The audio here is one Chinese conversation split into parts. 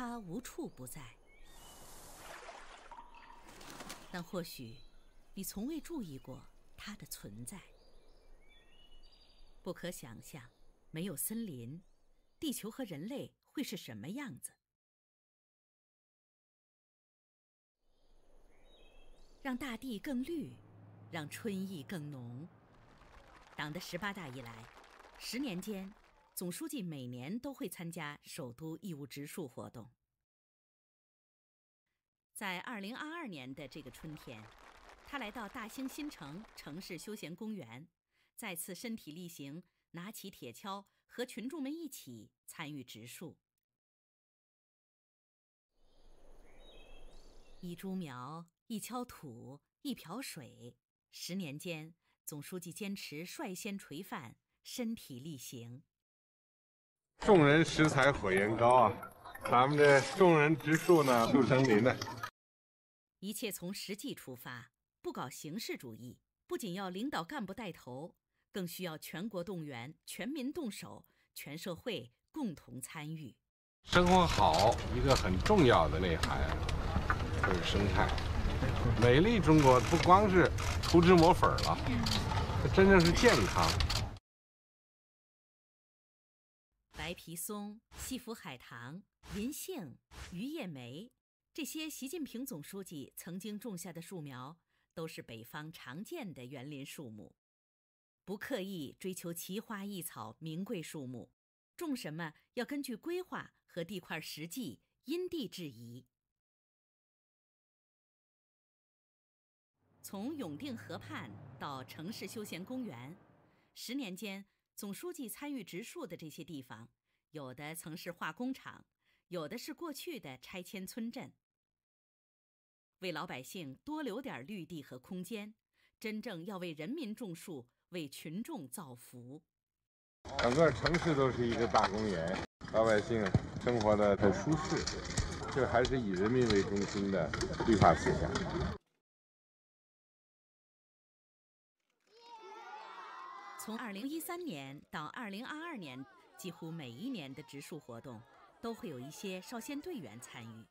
它无处不在。但或许，你从未注意过它的存在。不可想象，没有森林，地球和人类会是什么样子？让大地更绿，让春意更浓。党的十八大以来，十年间，总书记每年都会参加首都义务植树活动。在二零二二年的这个春天，他来到大兴新城城市休闲公园，再次身体力行，拿起铁锹，和群众们一起参与植树。一株苗，一锹土，一瓢水，十年间，总书记坚持率先垂范，身体力行。众人拾柴火焰高啊！咱们这众人植树呢，树成林呢。一切从实际出发，不搞形式主义。不仅要领导干部带头，更需要全国动员、全民动手、全社会共同参与。生活好，一个很重要的内涵就是生态。美丽中国不光是涂脂抹粉了，它真正是健康。白皮松、西府海棠、银杏、榆叶梅。这些习近平总书记曾经种下的树苗，都是北方常见的园林树木，不刻意追求奇花异草、名贵树木，种什么要根据规划和地块实际，因地制宜。从永定河畔到城市休闲公园，十年间，总书记参与植树的这些地方，有的曾是化工厂。有的是过去的拆迁村镇，为老百姓多留点绿地和空间，真正要为人民种树，为群众造福。整个城市都是一个大公园，老百姓生活的很舒适，这还是以人民为中心的绿化思想。从二零一三年到二零二二年，几乎每一年的植树活动。都会有一些少先队员参与。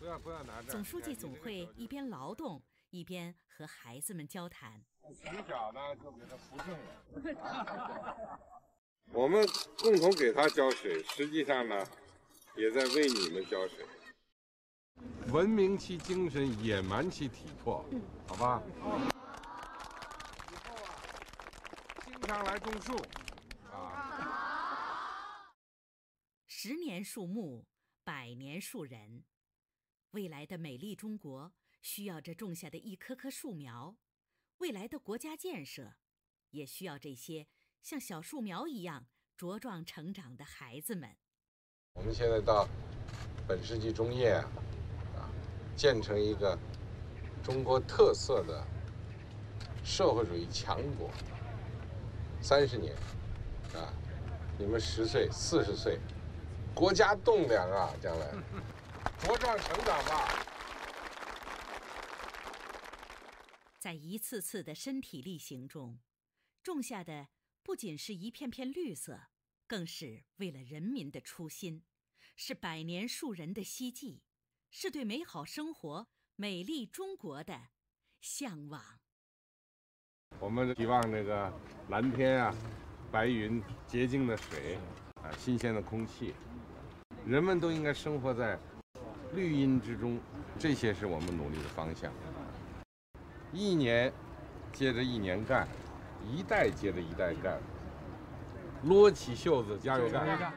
不要不要拿着。总书记总会一边劳动一边和孩子们交谈。从小呢就给他扶正了。我们共同给他浇水，实际上呢也在为你们浇水。文明其精神，野蛮其体魄，好吧？以后啊，经常来种树。十年树木，百年树人。未来的美丽中国需要这种下的一棵棵树苗，未来的国家建设也需要这些像小树苗一样茁壮成长的孩子们。我们现在到本世纪中叶啊，建成一个中国特色的社会主义强国。三十年啊，你们十岁、四十岁。国家栋梁啊，将来茁壮成长吧。在一次次的身体力行中，种下的不仅是一片片绿色，更是为了人民的初心，是百年树人的希冀，是对美好生活、美丽中国的向往。我们希望这个蓝天啊，白云，洁净的水，啊，新鲜的空气。人们都应该生活在绿荫之中，这些是我们努力的方向。一年接着一年干，一代接着一代干，撸起袖子加油干！